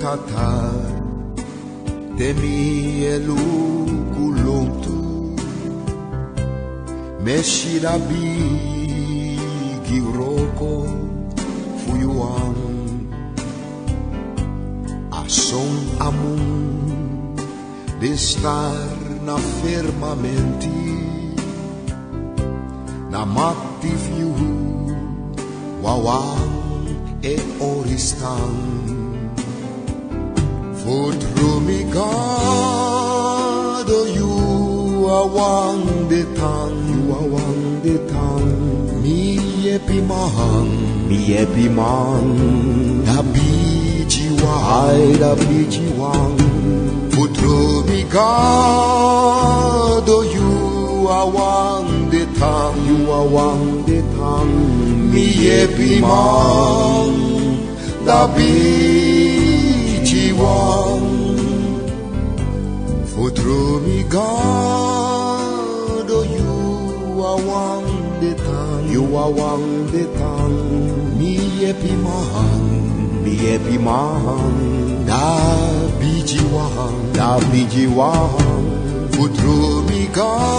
tatar Temi elu kulontu Meshirabi giroko fuyuan Asom amun de estar na firmamente Na mati fiu wawan e oristan 보트룸이 가도 유아 왕대탕 유아 왕대탕 미의 비망 미의 비망 다비지왕 다비지왕 보트룸이 가도 유아 왕대탕 유아 왕대탕 미의 비망 다비 Oh, through me, God, oh, you are one the tongue, you are one the tongue, me happy man, me happy man, da biji wahan, da biji wahan, for through me, God.